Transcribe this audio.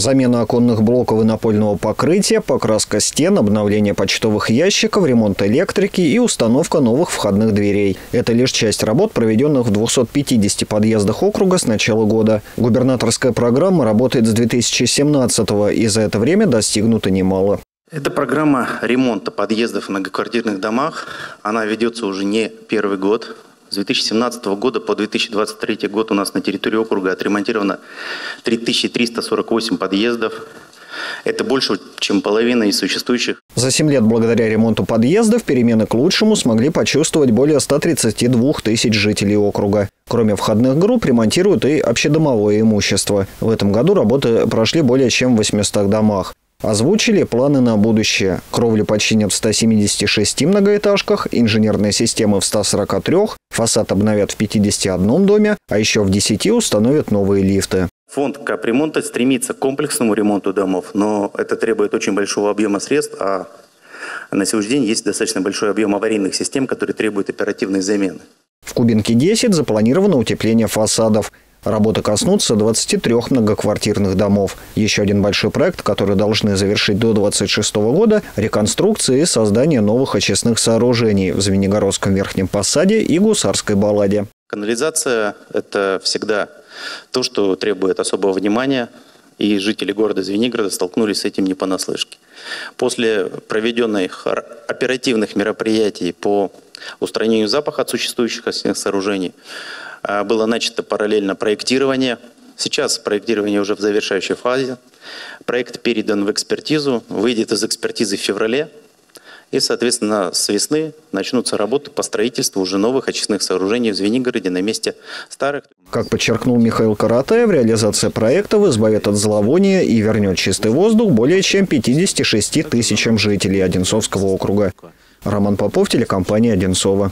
Замена оконных блоков и напольного покрытия, покраска стен, обновление почтовых ящиков, ремонт электрики и установка новых входных дверей. Это лишь часть работ, проведенных в 250 подъездах округа с начала года. Губернаторская программа работает с 2017-го и за это время достигнуто немало. Это программа ремонта подъездов в многоквартирных домах. Она ведется уже не первый год. С 2017 года по 2023 год у нас на территории округа отремонтировано 3348 подъездов. Это больше, чем половина из существующих. За 7 лет благодаря ремонту подъездов перемены к лучшему смогли почувствовать более 132 тысяч жителей округа. Кроме входных групп, ремонтируют и общедомовое имущество. В этом году работы прошли более чем в 800 домах. Озвучили планы на будущее. Кровли починят в 176 многоэтажках, инженерные системы в 143, фасад обновят в 51 доме, а еще в 10 установят новые лифты. Фонд капремонта стремится к комплексному ремонту домов, но это требует очень большого объема средств, а на сегодняшний день есть достаточно большой объем аварийных систем, которые требуют оперативной замены. В Кубинке 10 запланировано утепление фасадов. Работы коснутся 23 многоквартирных домов. Еще один большой проект, который должны завершить до 2026 года – реконструкция и создание новых очистных сооружений в Звенигородском Верхнем Посаде и Гусарской Балладе. Канализация – это всегда то, что требует особого внимания, и жители города Звенигорода столкнулись с этим не понаслышке. После проведенных оперативных мероприятий по устранению запаха от существующих сооружений было начато параллельно проектирование. Сейчас проектирование уже в завершающей фазе. Проект передан в экспертизу, выйдет из экспертизы в феврале. И, соответственно, с весны начнутся работы по строительству уже новых очистных сооружений в Звенигороде на месте старых. Как подчеркнул Михаил Каратаев, реализация проектов избавит от зловония и вернет чистый воздух более чем 56 тысячам жителей Одинцовского округа. Роман Попов, телекомпания «Одинцова».